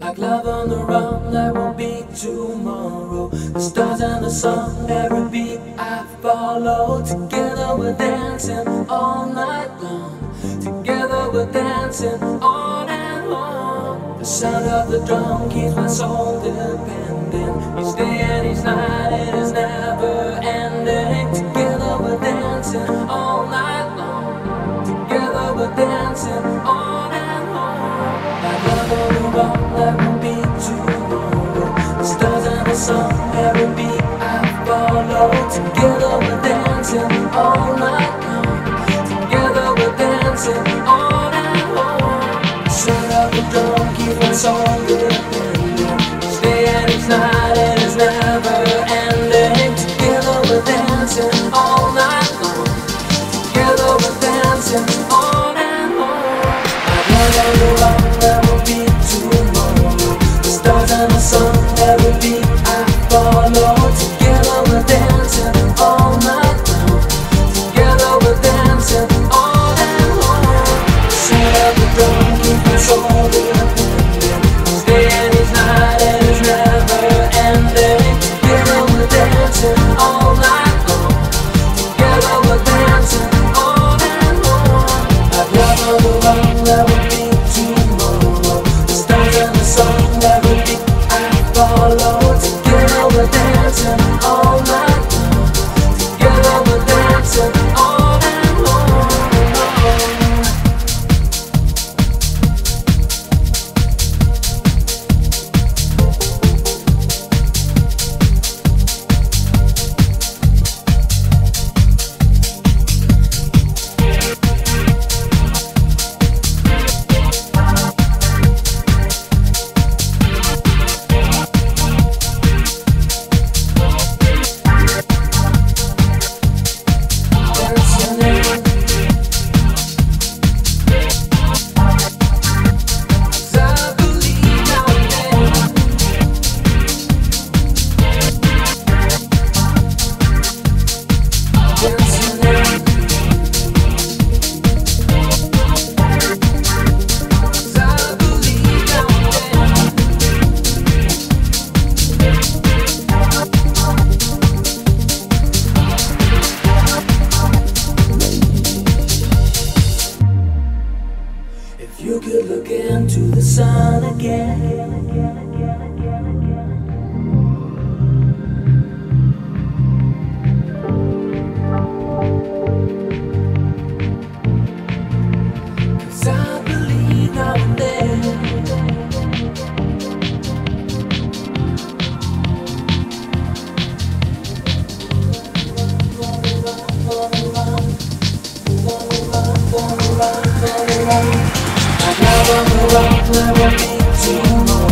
Like love on the run, there won't be tomorrow. The stars and the sun, every beat I follow. Together we're dancing all night long. Together we're dancing on and on. The sound of the drum keeps my soul depending. Each day and each night, it is never ending. Together we're dancing all night long. Together we're dancing on Together we're dancing all night long. Together we're dancing on. The sound of the drum. Each day and night, it is never ending. Together we're dancing all night long. Together we're dancing there will be tomorrow. The stars and the sun, every beat I follow. Again. Cause I believe now and